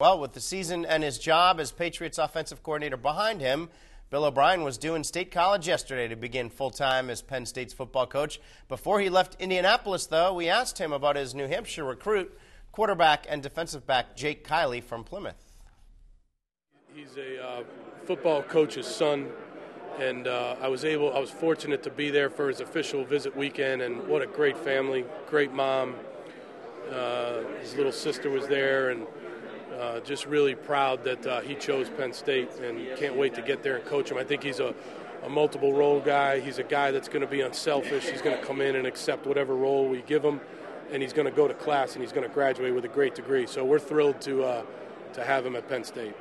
Well, with the season and his job as Patriots offensive coordinator behind him, Bill O'Brien was due in State College yesterday to begin full time as Penn State's football coach. Before he left Indianapolis, though, we asked him about his New Hampshire recruit, quarterback and defensive back Jake Kiley from Plymouth. He's a uh, football coach's son, and uh, I was able, I was fortunate to be there for his official visit weekend. And what a great family, great mom. Uh, his little sister was there, and uh, just really proud that uh, he chose Penn State and can't wait to get there and coach him. I think he's a, a multiple role guy. He's a guy that's going to be unselfish. He's going to come in and accept whatever role we give him, and he's going to go to class and he's going to graduate with a great degree. So we're thrilled to, uh, to have him at Penn State.